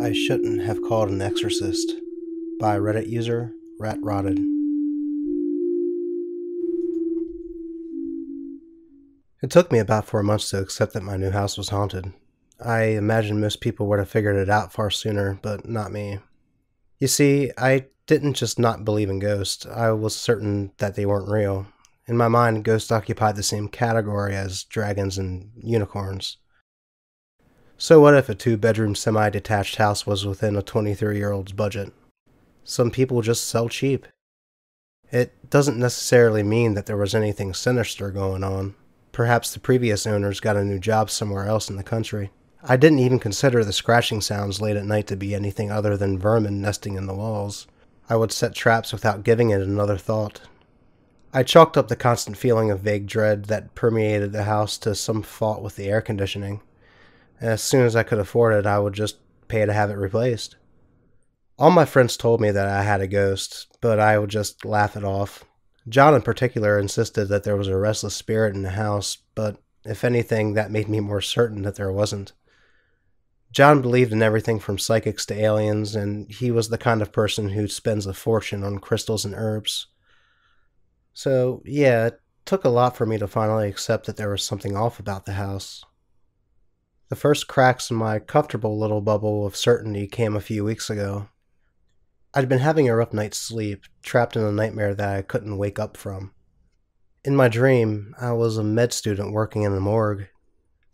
I shouldn't have called an exorcist by Reddit user Ratrotted. It took me about four months to accept that my new house was haunted. I imagine most people would have figured it out far sooner, but not me. You see, I didn't just not believe in ghosts, I was certain that they weren't real. In my mind, ghosts occupied the same category as dragons and unicorns. So, what if a two bedroom semi detached house was within a 23 year old's budget? Some people just sell cheap. It doesn't necessarily mean that there was anything sinister going on. Perhaps the previous owners got a new job somewhere else in the country. I didn't even consider the scratching sounds late at night to be anything other than vermin nesting in the walls. I would set traps without giving it another thought. I chalked up the constant feeling of vague dread that permeated the house to some fault with the air conditioning. As soon as I could afford it, I would just pay to have it replaced. All my friends told me that I had a ghost, but I would just laugh it off. John, in particular, insisted that there was a restless spirit in the house, but if anything, that made me more certain that there wasn't. John believed in everything from psychics to aliens, and he was the kind of person who spends a fortune on crystals and herbs. So, yeah, it took a lot for me to finally accept that there was something off about the house. The first cracks in my comfortable little bubble of certainty came a few weeks ago. I'd been having a rough night's sleep, trapped in a nightmare that I couldn't wake up from. In my dream, I was a med student working in a morgue.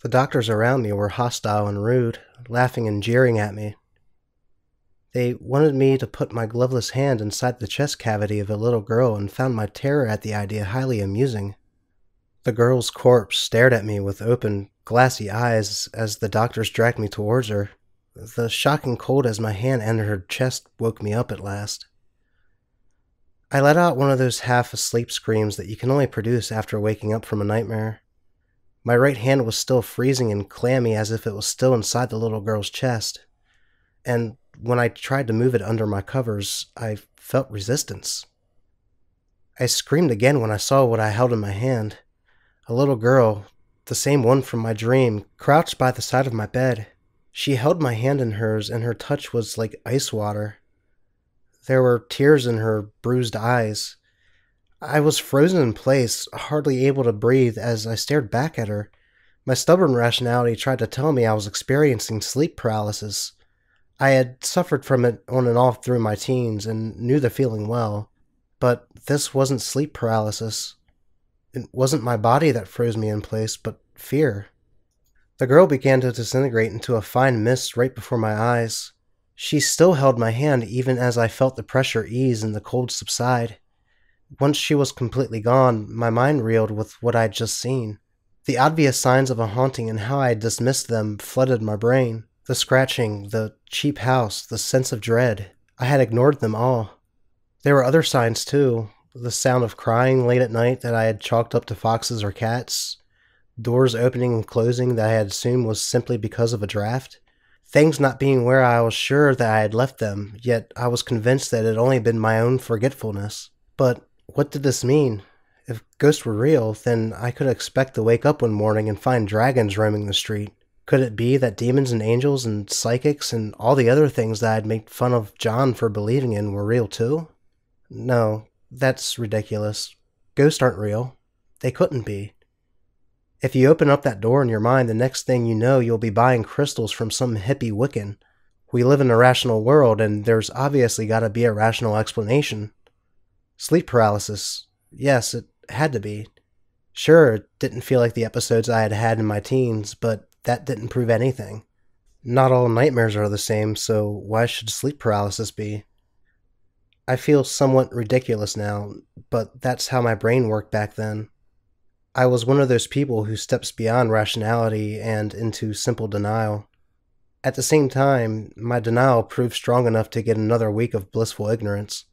The doctors around me were hostile and rude, laughing and jeering at me. They wanted me to put my gloveless hand inside the chest cavity of a little girl and found my terror at the idea highly amusing. The girl's corpse stared at me with open, glassy eyes as the doctors dragged me towards her. The shocking cold as my hand entered her chest woke me up at last. I let out one of those half asleep screams that you can only produce after waking up from a nightmare. My right hand was still freezing and clammy as if it was still inside the little girl's chest. And when I tried to move it under my covers, I felt resistance. I screamed again when I saw what I held in my hand. A little girl, the same one from my dream, crouched by the side of my bed. She held my hand in hers, and her touch was like ice water. There were tears in her bruised eyes. I was frozen in place, hardly able to breathe as I stared back at her. My stubborn rationality tried to tell me I was experiencing sleep paralysis. I had suffered from it on and off through my teens and knew the feeling well. But this wasn't sleep paralysis. It wasn't my body that froze me in place, but fear. The girl began to disintegrate into a fine mist right before my eyes. She still held my hand even as I felt the pressure ease and the cold subside. Once she was completely gone, my mind reeled with what I'd just seen. The obvious signs of a haunting and how I dismissed them flooded my brain. The scratching, the cheap house, the sense of dread. I had ignored them all. There were other signs too, the sound of crying late at night that I had chalked up to foxes or cats, doors opening and closing that I had assumed was simply because of a draft, things not being where I was sure that I had left them, yet I was convinced that it had only been my own forgetfulness. But what did this mean? If ghosts were real, then I could expect to wake up one morning and find dragons roaming the street. Could it be that demons and angels and psychics and all the other things that I'd made fun of John for believing in were real too? No, that's ridiculous. Ghosts aren't real. They couldn't be. If you open up that door in your mind, the next thing you know, you'll be buying crystals from some hippie Wiccan. We live in a rational world, and there's obviously got to be a rational explanation. Sleep paralysis. Yes, it had to be. Sure, it didn't feel like the episodes I had had in my teens, but that didn't prove anything. Not all nightmares are the same, so why should sleep paralysis be? I feel somewhat ridiculous now, but that's how my brain worked back then. I was one of those people who steps beyond rationality and into simple denial. At the same time, my denial proved strong enough to get another week of blissful ignorance.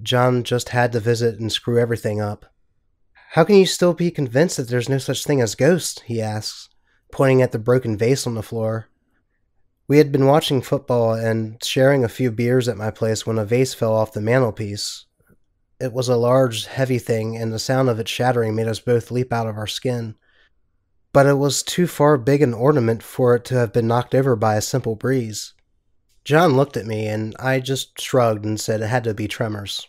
John just had to visit and screw everything up. How can you still be convinced that there's no such thing as ghosts? he asks, pointing at the broken vase on the floor. We had been watching football and sharing a few beers at my place when a vase fell off the mantelpiece. It was a large, heavy thing, and the sound of it shattering made us both leap out of our skin. But it was too far big an ornament for it to have been knocked over by a simple breeze. John looked at me, and I just shrugged and said it had to be tremors.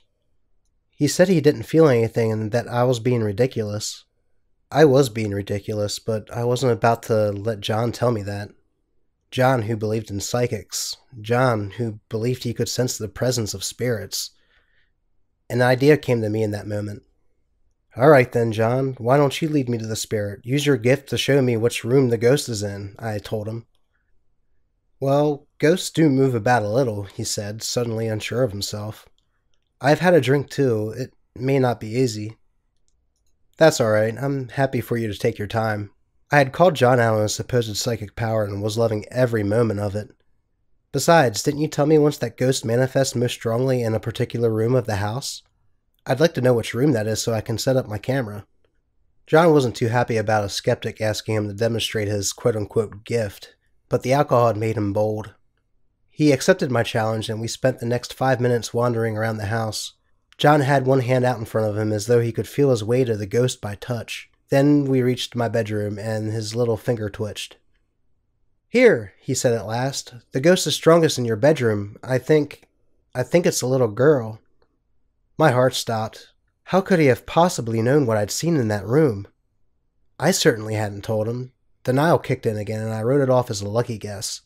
He said he didn't feel anything and that I was being ridiculous. I was being ridiculous, but I wasn't about to let John tell me that. John, who believed in psychics. John, who believed he could sense the presence of spirits. An idea came to me in that moment. All right then, John, why don't you lead me to the spirit? Use your gift to show me which room the ghost is in, I told him. Well, ghosts do move about a little, he said, suddenly unsure of himself. I've had a drink too. It may not be easy. That's all right. I'm happy for you to take your time. I had called John on supposed psychic power and was loving every moment of it. Besides, didn't you tell me once that ghosts manifest most strongly in a particular room of the house? I'd like to know which room that is so I can set up my camera. John wasn't too happy about a skeptic asking him to demonstrate his quote unquote gift, but the alcohol had made him bold. He accepted my challenge and we spent the next five minutes wandering around the house. John had one hand out in front of him as though he could feel his way to the ghost by touch. Then we reached my bedroom and his little finger twitched. Here, he said at last. The ghost is strongest in your bedroom. I think. I think it's a little girl. My heart stopped. How could he have possibly known what I'd seen in that room? I certainly hadn't told him. Denial kicked in again, and I wrote it off as a lucky guess.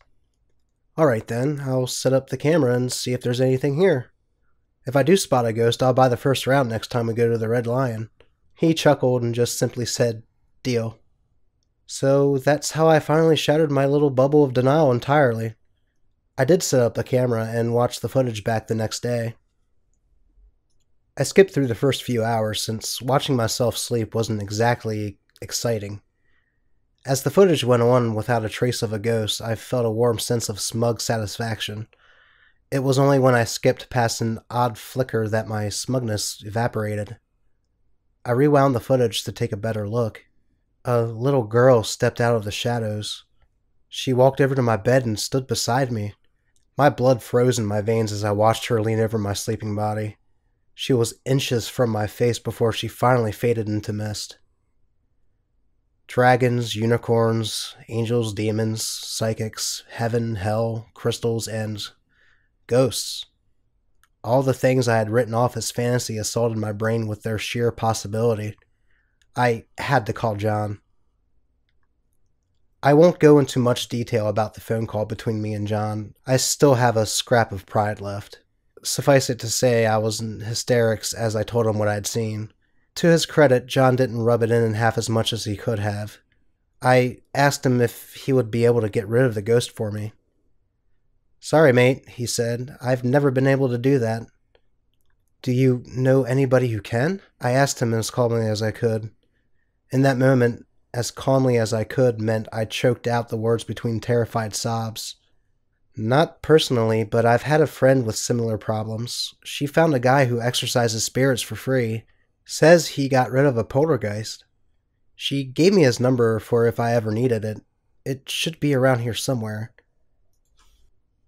All right, then, I'll set up the camera and see if there's anything here. If I do spot a ghost, I'll buy the first round next time we go to the Red Lion. He chuckled and just simply said, Deal. So that's how I finally shattered my little bubble of denial entirely. I did set up the camera and watch the footage back the next day. I skipped through the first few hours since watching myself sleep wasn't exactly exciting. As the footage went on without a trace of a ghost, I felt a warm sense of smug satisfaction. It was only when I skipped past an odd flicker that my smugness evaporated. I rewound the footage to take a better look. A little girl stepped out of the shadows. She walked over to my bed and stood beside me. My blood froze in my veins as I watched her lean over my sleeping body. She was inches from my face before she finally faded into mist. Dragons, unicorns, angels, demons, psychics, heaven, hell, crystals, and ghosts. All the things I had written off as fantasy assaulted my brain with their sheer possibility. I had to call John. I won't go into much detail about the phone call between me and John. I still have a scrap of pride left suffice it to say, I was in hysterics as I told him what I'd seen. To his credit, John didn't rub it in half as much as he could have. I asked him if he would be able to get rid of the ghost for me. Sorry, mate, he said. I've never been able to do that. Do you know anybody who can? I asked him as calmly as I could. In that moment, as calmly as I could meant I choked out the words between terrified sobs. Not personally, but I've had a friend with similar problems. She found a guy who exorcises spirits for free. Says he got rid of a poltergeist. She gave me his number for if I ever needed it. It should be around here somewhere.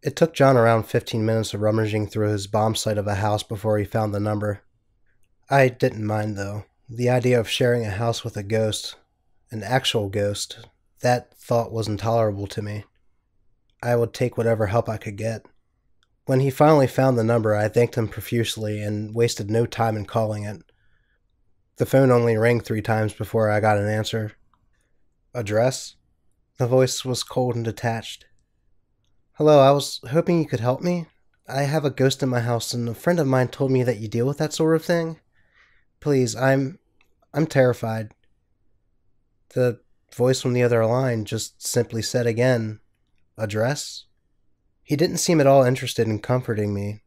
It took John around 15 minutes of rummaging through his bomb site of a house before he found the number. I didn't mind, though. The idea of sharing a house with a ghost, an actual ghost, that thought was intolerable to me. I would take whatever help I could get. When he finally found the number, I thanked him profusely and wasted no time in calling it. The phone only rang three times before I got an answer. Address? The voice was cold and detached. Hello, I was hoping you could help me. I have a ghost in my house, and a friend of mine told me that you deal with that sort of thing. Please, I'm. I'm terrified. The voice from the other line just simply said again, address? He didn't seem at all interested in comforting me.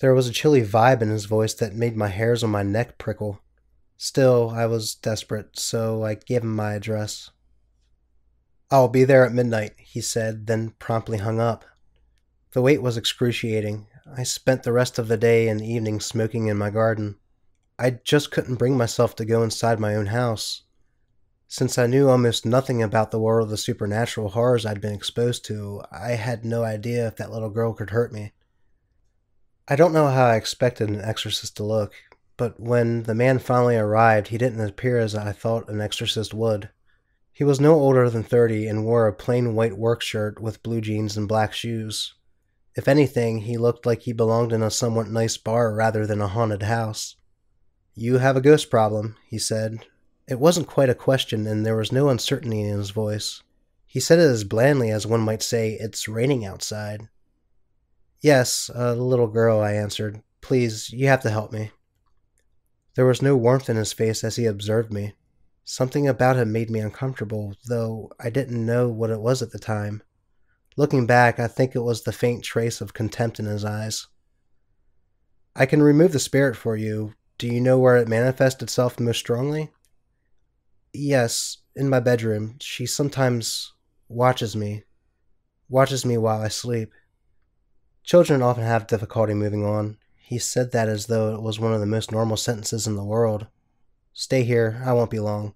There was a chilly vibe in his voice that made my hairs on my neck prickle. Still, I was desperate, so I gave him my address. I'll be there at midnight, he said, then promptly hung up. The wait was excruciating. I spent the rest of the day and evening smoking in my garden. I just couldn't bring myself to go inside my own house. Since I knew almost nothing about the world of the supernatural horrors I'd been exposed to, I had no idea if that little girl could hurt me. I don't know how I expected an exorcist to look, but when the man finally arrived, he didn't appear as I thought an exorcist would. He was no older than 30 and wore a plain white work shirt with blue jeans and black shoes. If anything, he looked like he belonged in a somewhat nice bar rather than a haunted house. You have a ghost problem, he said. It wasn't quite a question, and there was no uncertainty in his voice. He said it as blandly as one might say, It's raining outside. Yes, a little girl, I answered. Please, you have to help me. There was no warmth in his face as he observed me. Something about him made me uncomfortable, though I didn't know what it was at the time. Looking back, I think it was the faint trace of contempt in his eyes. I can remove the spirit for you. Do you know where it manifests itself most strongly? Yes, in my bedroom. She sometimes watches me, watches me while I sleep. Children often have difficulty moving on. He said that as though it was one of the most normal sentences in the world. Stay here, I won't be long.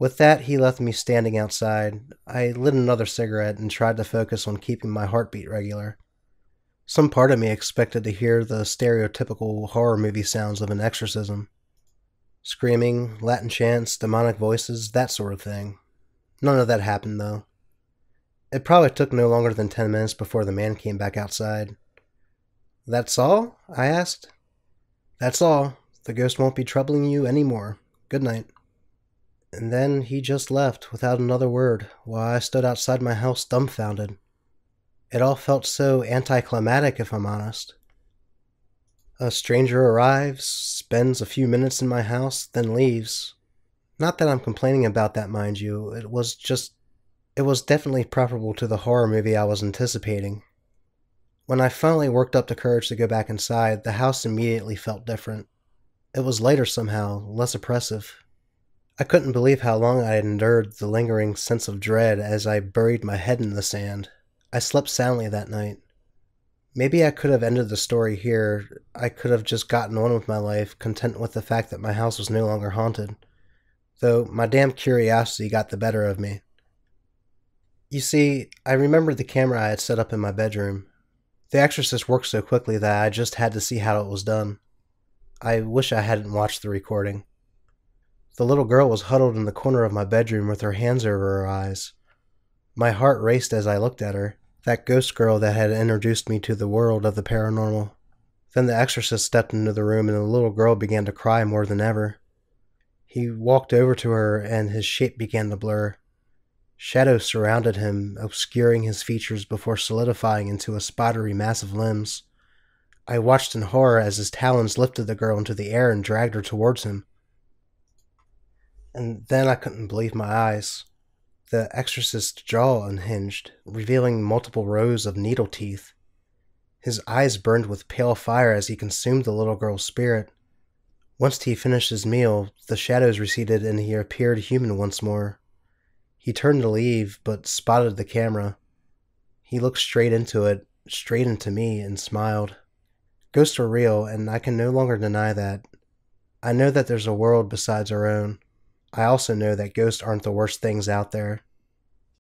With that, he left me standing outside. I lit another cigarette and tried to focus on keeping my heartbeat regular. Some part of me expected to hear the stereotypical horror movie sounds of an exorcism screaming, Latin chants, demonic voices, that sort of thing. None of that happened, though. It probably took no longer than ten minutes before the man came back outside. That's all? I asked. That's all. The ghost won't be troubling you any more. Good night. And then he just left without another word while I stood outside my house dumbfounded. It all felt so anticlimactic, if I'm honest. A stranger arrives, spends a few minutes in my house, then leaves. Not that I'm complaining about that, mind you. It was just. It was definitely preferable to the horror movie I was anticipating. When I finally worked up the courage to go back inside, the house immediately felt different. It was lighter somehow, less oppressive. I couldn't believe how long I had endured the lingering sense of dread as I buried my head in the sand. I slept soundly that night. Maybe I could have ended the story here. I could have just gotten on with my life, content with the fact that my house was no longer haunted. Though my damn curiosity got the better of me. You see, I remembered the camera I had set up in my bedroom. The Exorcist worked so quickly that I just had to see how it was done. I wish I hadn't watched the recording. The little girl was huddled in the corner of my bedroom with her hands over her eyes. My heart raced as I looked at her that ghost girl that had introduced me to the world of the paranormal. Then the exorcist stepped into the room and the little girl began to cry more than ever. He walked over to her and his shape began to blur. Shadows surrounded him, obscuring his features before solidifying into a spidery mass of limbs. I watched in horror as his talons lifted the girl into the air and dragged her towards him. And then I couldn't believe my eyes. The exorcist's jaw unhinged, revealing multiple rows of needle teeth. His eyes burned with pale fire as he consumed the little girl's spirit. Once he finished his meal, the shadows receded and he appeared human once more. He turned to leave, but spotted the camera. He looked straight into it, straight into me, and smiled. Ghosts are real, and I can no longer deny that. I know that there's a world besides our own. I also know that ghosts aren't the worst things out there.